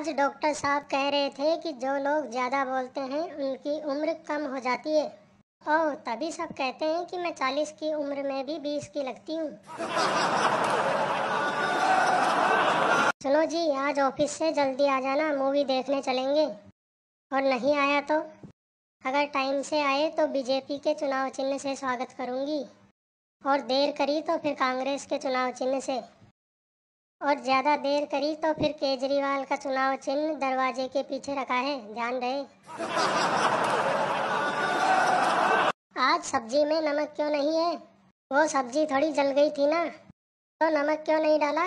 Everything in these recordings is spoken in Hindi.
आज डॉक्टर साहब कह रहे थे कि जो लोग ज़्यादा बोलते हैं, उनकी उम्र कम हो जाती है। ओह तभी सब कहते हैं कि मैं चालीस की उम्र में भी बीस की लगती हूँ। सुनो जी, आज ऑफ़िस से जल्दी आ जाना, मूवी देखने चलेंगे। और नहीं आया तो? अगर टाइम से आए तो बीजेपी के चुनाव चिन्ह से स्वागत करूँगी। और देर करी तो फिर कांग्रेस के चुनाव चिन्ह से। और ज़्यादा देर करी तो फिर केजरीवाल का चुनाव चिन्ह दरवाजे के पीछे रखा है ध्यान रहे आज सब्ज़ी में नमक क्यों नहीं है? वो सब्ज़ी थोड़ी जल गई थी ना तो नमक क्यों नहीं डाला?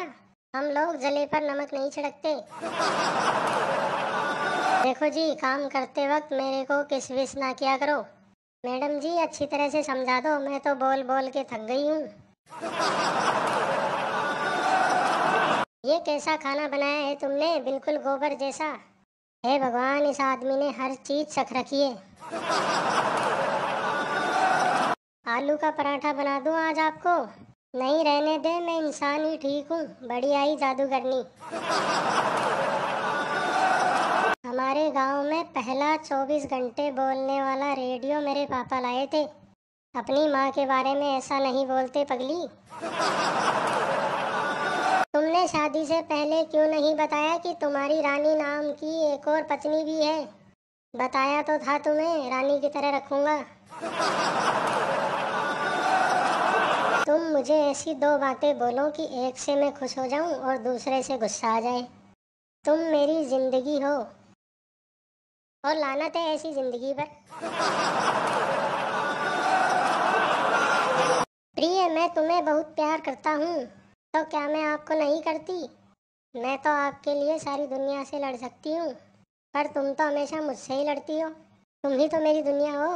हम लोग जले पर नमक नहीं छिड़कते। देखो जी, काम करते वक्त मेरे को किस विश ना किया करो। मैडम जी, अच्छी तरह से समझा दो, मैं तो बोल बोल के थक गई हूँ। ये कैसा खाना बनाया है तुमने? बिल्कुल गोबर जैसा। हे भगवान, इस आदमी ने हर चीज़ चख रखी है। आलू का पराठा बना दूँ आज आपको? नहीं रहने दे, मैं इंसान ही ठीक हूँ। बड़ी आई जादूगरनी। हमारे गाँव में पहला 24 घंटे बोलने वाला रेडियो मेरे पापा लाए थे। अपनी माँ के बारे में ऐसा नहीं बोलते पगली। तुमने शादी से पहले क्यों नहीं बताया कि तुम्हारी रानी नाम की एक और पत्नी भी है? बताया तो था तुम्हें, रानी की तरह रखूँगा। तुम मुझे ऐसी दो बातें बोलो कि एक से मैं खुश हो जाऊँ और दूसरे से गुस्सा आ जाए। तुम मेरी ज़िंदगी हो। और लानत है ऐसी ज़िंदगी पर। प्रिय, मैं तुम्हें बहुत प्यार करता हूँ। तो क्या मैं आपको नहीं करती? मैं तो आपके लिए सारी दुनिया से लड़ सकती हूँ, पर तुम तो हमेशा मुझसे ही लड़ती हो। तुम ही तो मेरी दुनिया हो।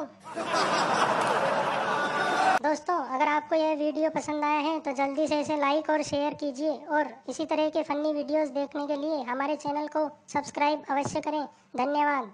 दोस्तों, अगर आपको यह वीडियो पसंद आया है तो जल्दी से इसे लाइक और शेयर कीजिए, और इसी तरह के फनी वीडियोस देखने के लिए हमारे चैनल को सब्सक्राइब अवश्य करें। धन्यवाद।